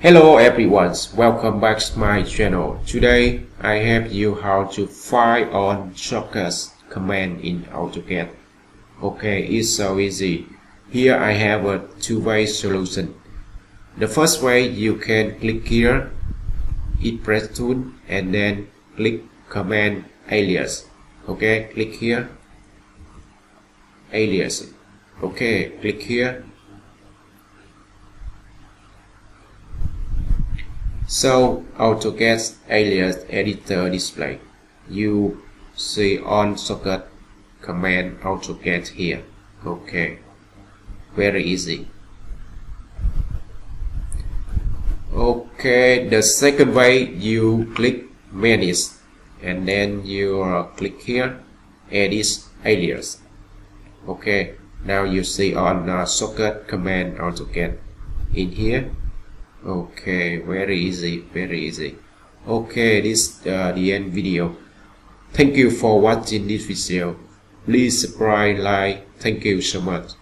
Hello everyone, welcome back to my channel. Today I have you how to find on shortcuts command in AutoCAD. Okay, it's so easy. Here I have a two-way solution. The first way you can click here, hit Express tool and then click command alias. Okay, click here, alias. Okay, click here So AutoCAD alias editor display. You see on socket command AutoCAD here. Okay. Very easy. Okay, the second way you click manage and then you uh, click here edit alias. Okay, now you see on uh, socket command AutoCAD in here okay very easy very easy. Okay this uh, the end video. Thank you for watching this video. Please subscribe like. Thank you so much